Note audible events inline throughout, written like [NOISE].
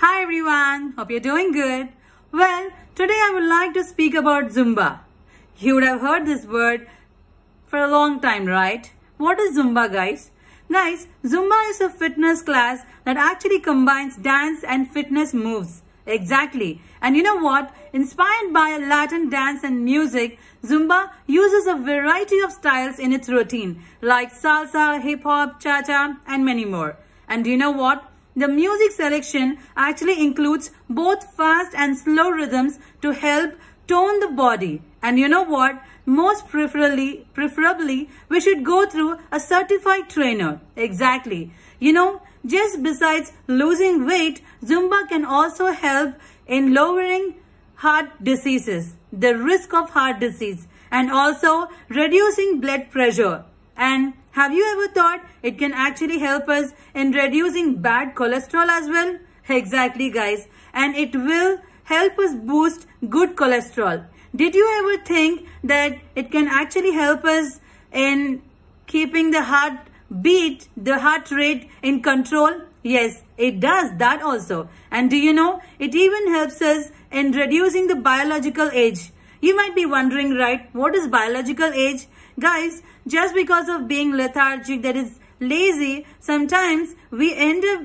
Hi everyone, hope you're doing good. Well, today I would like to speak about Zumba. You would have heard this word for a long time, right? What is Zumba guys? Guys, Zumba is a fitness class that actually combines dance and fitness moves. Exactly. And you know what? Inspired by Latin dance and music, Zumba uses a variety of styles in its routine, like salsa, hip-hop, cha-cha, and many more. And do you know what? The music selection actually includes both fast and slow rhythms to help tone the body. And you know what? Most preferably, preferably, we should go through a certified trainer. Exactly. You know, just besides losing weight, Zumba can also help in lowering heart diseases, the risk of heart disease, and also reducing blood pressure. And have you ever thought it can actually help us in reducing bad cholesterol as well? [LAUGHS] Exactly guys. And it will help us boost good cholesterol. Did you ever think that it can actually help us in keeping the heart beat, the heart rate in control? Yes, it does that also. And do you know, it even helps us in reducing the biological age. You might be wondering, right, what is biological age? Guys, just because of being lethargic, that is lazy, sometimes we end up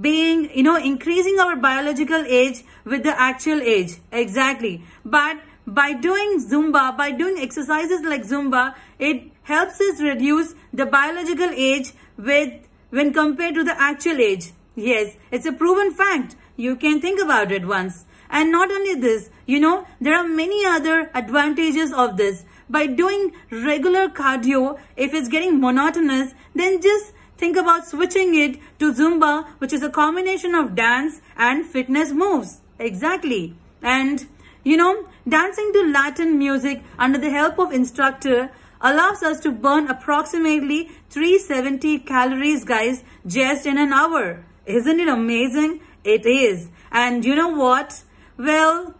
being, you know, increasing our biological age with the actual age. Exactly. But by doing Zumba, by doing exercises like Zumba, it helps us reduce the biological age with when compared to the actual age. Yes, it's a proven fact. You can think about it once. And not only this, you know, there are many other advantages of this. By doing regular cardio, if it's getting monotonous, then just think about switching it to Zumba, which is a combination of dance and fitness moves. Exactly. And, you know, dancing to Latin music under the help of instructor allows us to burn approximately 370 calories, guys, just in an hour. Isn't it amazing? It is. And you know what? Well,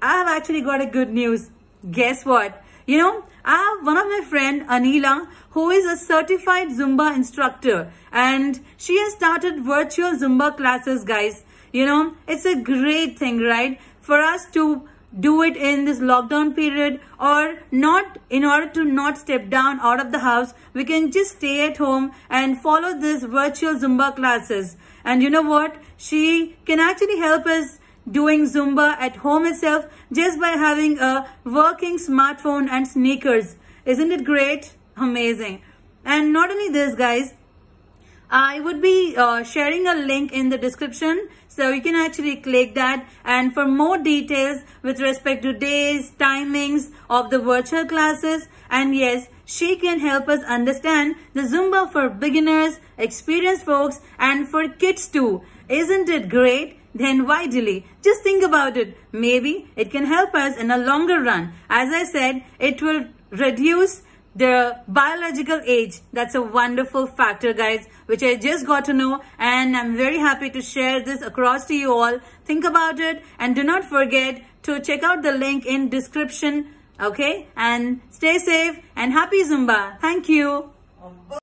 I have actually got a good news. Guess what? You know, I have one of my friend, Aneela, who is a certified Zumba instructor. And she has started virtual Zumba classes, guys. You know, it's a great thing, right? For us to do it in this lockdown period or not in order to not step down out of the house we can just stay at home and follow this virtual zumba classes and you know what she can actually help us doing zumba at home itself just by having a working smartphone and sneakers isn't it great amazing and not only this guys I would be uh, sharing a link in the description so you can actually click that and for more details with respect to days, timings of the virtual classes and yes, she can help us understand the Zumba for beginners, experienced folks and for kids too. Isn't it great? Then why delay? Just think about it. Maybe it can help us in a longer run. As I said, it will reduce the biological age. That's a wonderful factor, guys, which I just got to know. And I'm very happy to share this across to you all. Think about it and do not forget to check out the link in description. Okay. And stay safe and happy Zumba. Thank you.